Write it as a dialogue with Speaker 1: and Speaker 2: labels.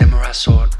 Speaker 1: Samurai sword